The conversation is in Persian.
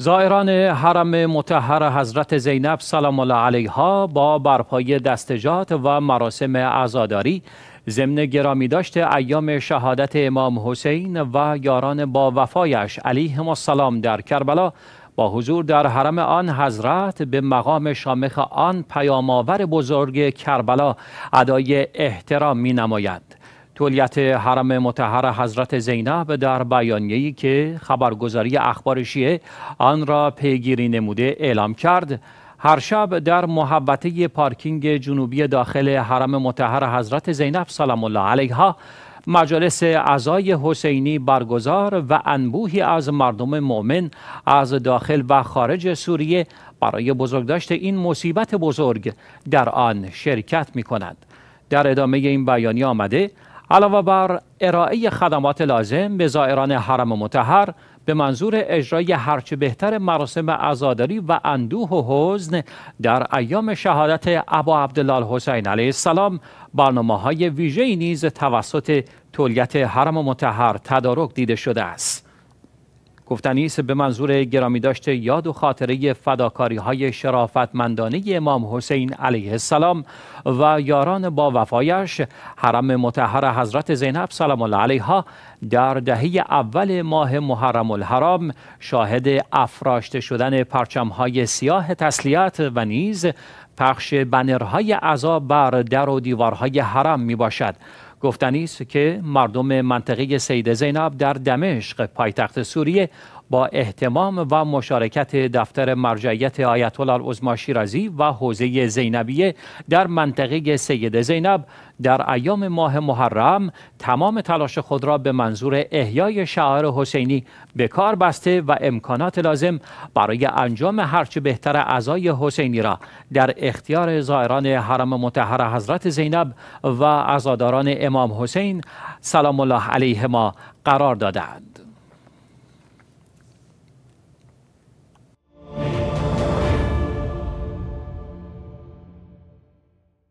زائران حرم متحر حضرت زینب سلام الله علیها با برپای دستجات و مراسم عزاداری ضمن گرامی داشته ایام شهادت امام حسین و یاران با وفایش علیهم السلام در کربلا با حضور در حرم آن حضرت به مقام شامخ آن پیامآور بزرگ کربلا ادای احترام می نماید. تولیت حرم متحر حضرت زینب در بیانیه‌ای که خبرگزاری اخبار شیعه آن را پیگیری نموده اعلام کرد هر شب در محبته پارکینگ جنوبی داخل حرم متحر حضرت زینب سلام الله علیها مجالس اعضای حسینی برگزار و انبوهی از مردم مؤمن از داخل و خارج سوریه برای بزرگداشت این مصیبت بزرگ در آن شرکت می کند. در ادامه این بیانیه آمده علاوه بر ارائه خدمات لازم به زائران حرم متحر به منظور اجرای هرچه بهتر مراسم عزاداری و اندوه و حزن در ایام شهادت ابا عبدالله الحسین علیه السلام برنامه های ویژه نیز توسط تولیت حرم متحر تدارک دیده شده است. گفتنی است به منظور گرامی داشته یاد و خاطره فداکاری های شرافتمندانه امام حسین علیه السلام و یاران با وفایش حرم متحر حضرت زینب سلام الله علیها در دهه اول ماه محرم الحرام شاهد افراشته شدن پرچم های سیاه تسلیت و نیز پخش بنرهای عذاب بر در و دیوارهای حرم می باشد گفتنی است که مردم منطقه سید زینب در دمشق پایتخت سوریه با احتمام و مشارکت دفتر مرجعیت آیت الله العظما شیرازی و حوزه زینبیه در منطقه سید زینب در ایام ماه محرم تمام تلاش خود را به منظور احیای شعار حسینی به کار بسته و امکانات لازم برای انجام هرچه بهتر اعضای حسینی را در اختیار زائران حرم متحر حضرت زینب و عزاداران امام حسین سلام الله علیهما قرار دادند.